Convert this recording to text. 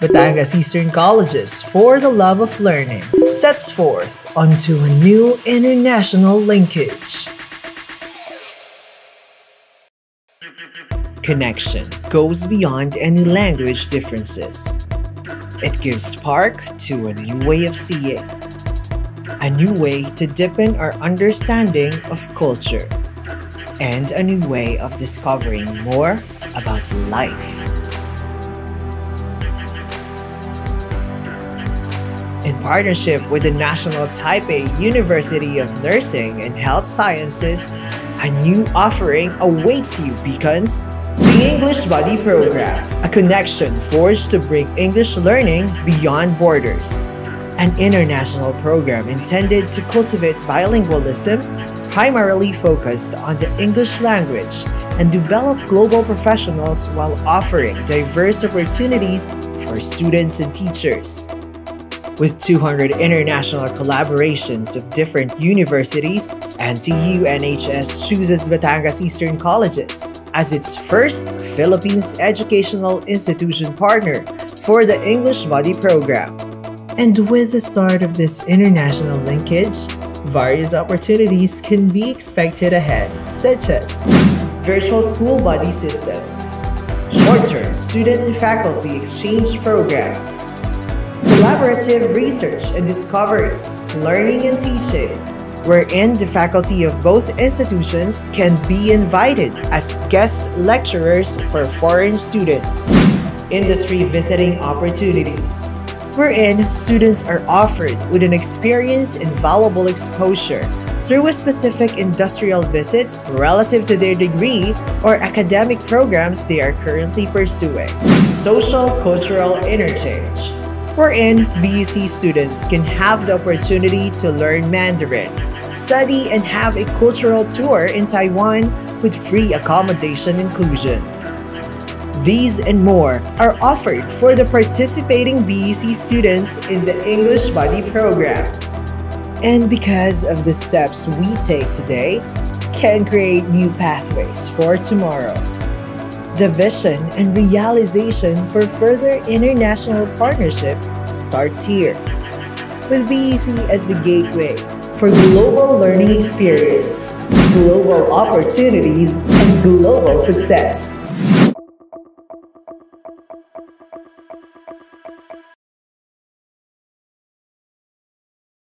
Batangas Eastern Colleges for the Love of Learning sets forth onto a new international linkage. Connection goes beyond any language differences. It gives spark to a new way of seeing, a new way to deepen our understanding of culture, and a new way of discovering more about life. In partnership with the National Taipei University of Nursing and Health Sciences, a new offering awaits you because the English Buddy Program, a connection forged to bring English learning beyond borders. An international program intended to cultivate bilingualism, primarily focused on the English language, and develop global professionals while offering diverse opportunities for students and teachers. With 200 international collaborations of different universities, NTU NHS chooses Batangas Eastern Colleges as its first Philippines educational institution partner for the English Buddy program. And with the start of this international linkage, various opportunities can be expected ahead, such as Virtual School Buddy System, Short-Term Student and Faculty Exchange Program, collaborative research and discovery, learning and teaching, wherein the faculty of both institutions can be invited as guest lecturers for foreign students. Industry visiting opportunities, wherein students are offered with an experience and valuable exposure through a specific industrial visits relative to their degree or academic programs they are currently pursuing. Social cultural interchange wherein BEC students can have the opportunity to learn Mandarin, study and have a cultural tour in Taiwan with free accommodation inclusion. These and more are offered for the participating BEC students in the English Buddy program. And because of the steps we take today, can create new pathways for tomorrow. The vision and realization for further international partnership starts here, with BEC as the gateway for global learning experience, global opportunities, and global success.